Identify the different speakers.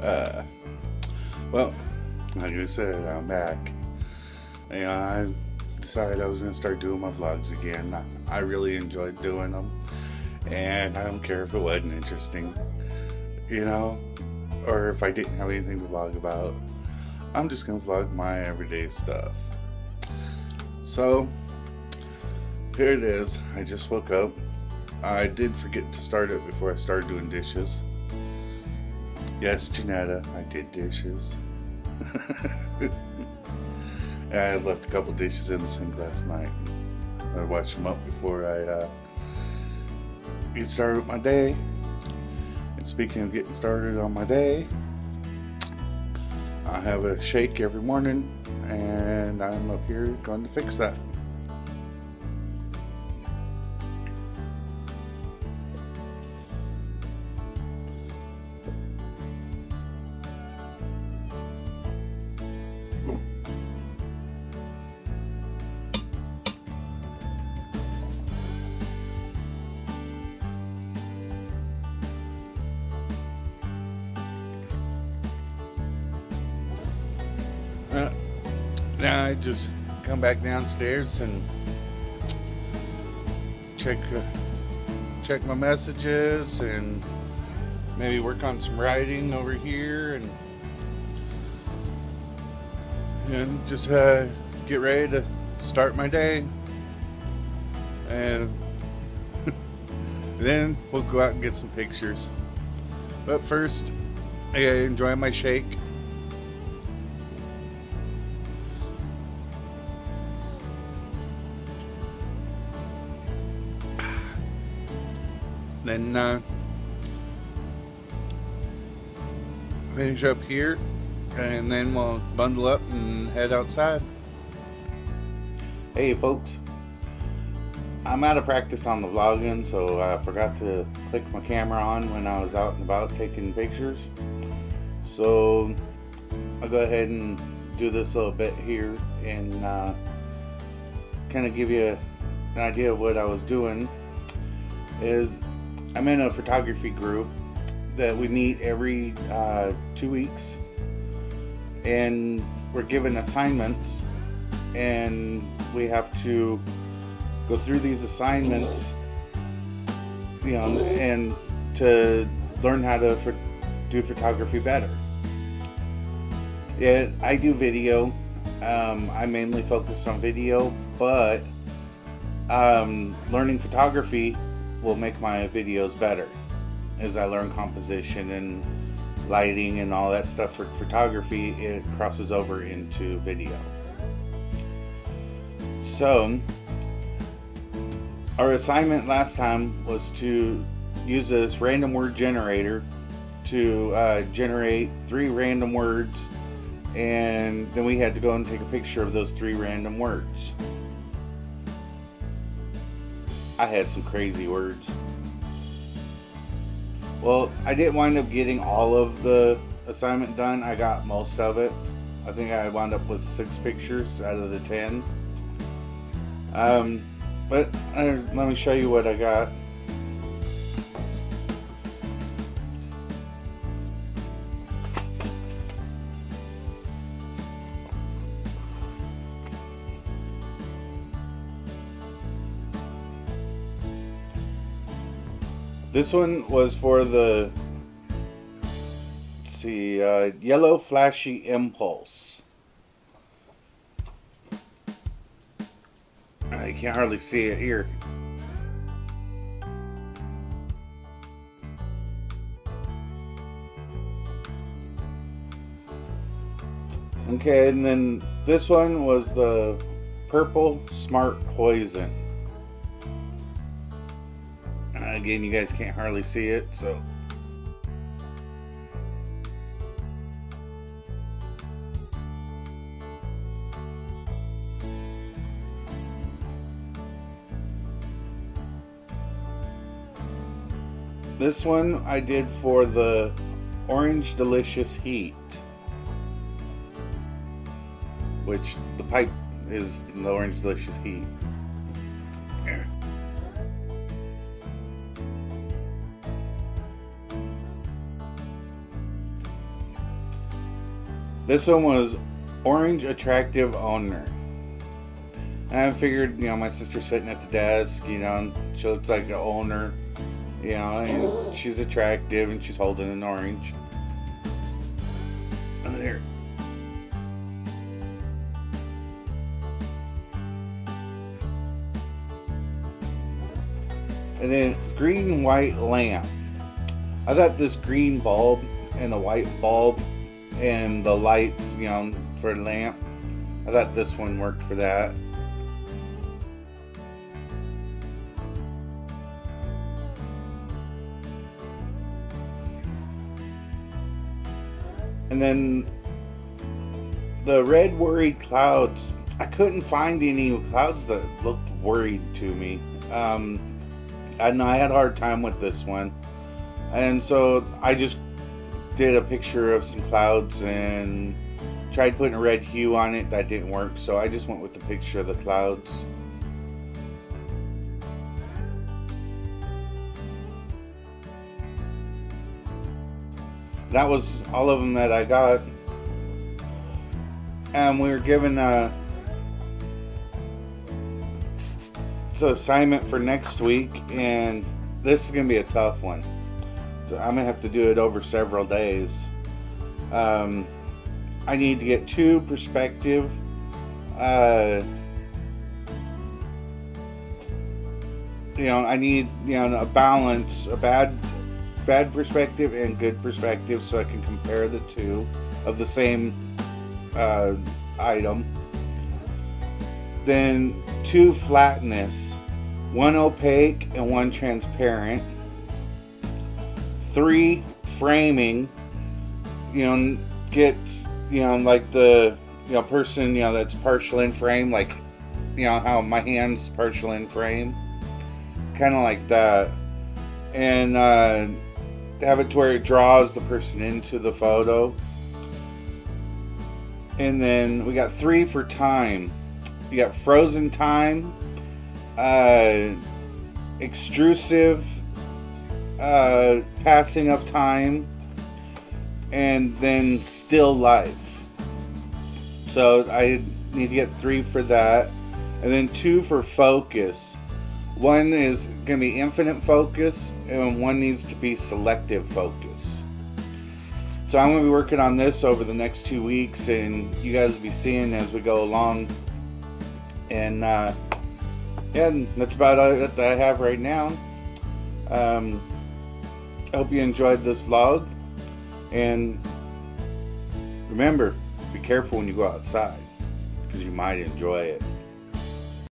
Speaker 1: Uh, well, like I said, I'm back. And I decided I was going to start doing my vlogs again. I, really enjoyed doing them. And I don't care if it wasn't interesting, you know, or if I didn't have anything to vlog about. I'm just going to vlog my everyday stuff. So, here it is. I just woke up. I did forget to start it before I started doing dishes. Yes, Janetta, I did dishes. I left a couple dishes in the sink last night. I washed them up before I uh, get started with my day. And speaking of getting started on my day, I have a shake every morning and I'm up here going to fix that. Now I just come back downstairs and check uh, check my messages and maybe work on some writing over here and and just uh, get ready to start my day. And then we'll go out and get some pictures. But first I enjoy my shake then uh, finish up here and then we'll bundle up and head outside. Hey folks, I'm out of practice on the vlogging so I forgot to click my camera on when I was out and about taking pictures. So I'll go ahead and do this little bit here and uh, kind of give you an idea of what I was doing is I'm in a photography group that we meet every uh, two weeks, and we're given assignments, and we have to go through these assignments, you know, and to learn how to do photography better. Yeah, I do video. Um, I mainly focus on video, but um, learning photography will make my videos better as I learn composition and lighting and all that stuff for photography it crosses over into video. So our assignment last time was to use this random word generator to uh, generate three random words and then we had to go and take a picture of those three random words I had some crazy words. Well, I didn't wind up getting all of the assignment done. I got most of it. I think I wound up with six pictures out of the ten. Um, but uh, let me show you what I got. This one was for the see uh, yellow flashy impulse. Uh, you can't hardly see it here. Okay, and then this one was the purple smart poison again you guys can't hardly see it so. This one I did for the orange delicious heat which the pipe is the orange delicious heat This one was Orange Attractive Owner. And I figured, you know, my sister's sitting at the desk, you know, she looks like the owner, you know, and she's attractive and she's holding an orange. And there. And then green white lamp. I thought this green bulb and the white bulb and the lights, you know, for lamp. I thought this one worked for that. And then the red worried clouds. I couldn't find any clouds that looked worried to me. Um, know I had a hard time with this one. And so I just did a picture of some clouds and tried putting a red hue on it. That didn't work. So I just went with the picture of the clouds. that was all of them that I got. And we were given uh, a, an assignment for next week, and this is going to be a tough one. I'm to have to do it over several days. Um, I need to get two perspective. Uh, you know, I need you know a balance, a bad bad perspective and good perspective so I can compare the two of the same uh, item. Then two flatness, one opaque and one transparent. Three framing, you know, get, you know, like the, you know, person, you know, that's partial in frame, like, you know, how my hand's partial in frame. Kind of like that. And, uh, have it to where it draws the person into the photo. And then we got three for time. You got frozen time, uh, extrusive uh, passing of time, and then still life. So I need to get three for that, and then two for focus. One is going to be infinite focus, and one needs to be selective focus. So I'm going to be working on this over the next two weeks, and you guys will be seeing as we go along. And uh, yeah, that's about it that I have right now. Um, I hope you enjoyed this vlog, and remember, be careful when you go outside because you might enjoy it.